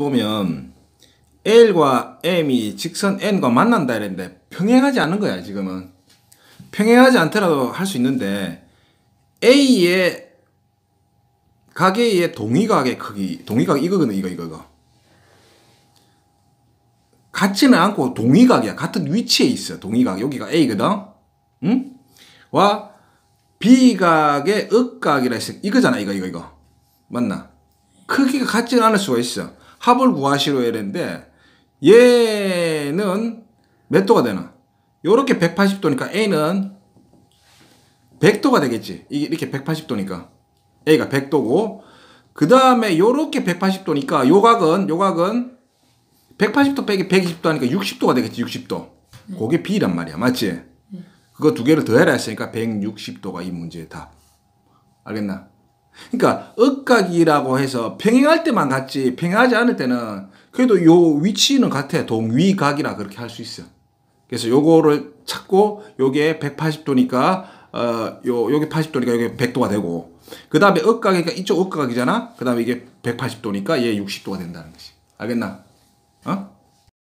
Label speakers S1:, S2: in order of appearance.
S1: 보면 L과 M이 직선 N과 만난다 이랬는데 평행하지 않은 거야 지금은. 평행하지 않더라도 할 수 있는데 A의 가계의 동의각의 크기 동의각 이거거든 이거 이거 이거. 같지는 않고 동의각이야. 같은 위치에 있어 동의각 여기가 A거든. 응? 와 B각의 억각이라 했어 이거잖아 이거 이거 이거. 맞나? 크기가 같지는 않을 수가 있어 합을 구하시로 이랬는데 얘는 몇 도가 되나? 요렇게 180도니까 A는 100도가 되겠지. 이게 이렇게 180도니까. A가 100도고 그 다음에 요렇게 180도니까 요 각은 요 각은 180도 빼기 120도 하니까 60도가 되겠지. 60도. 그게 B란 말이야. 맞지? 그거 두 개를 더해라 했으니까 160도가 이 문제의 답. 알겠나? 그러니까 억각이라고 해서 평행할 때만 같지 평행하지 않을 때는 그래도 요 위치는 같아. 동위각이라 그렇게 할 수 있어. 그래서 요거를 찾고 요게 180도니까 어요 요게 80도니까 요게 100도가 되고 그다음에 억각이니까 이쪽 억각이잖아. 그다음에 이게 180도니까 얘 60도가 된다는 거지. 알겠나? 어?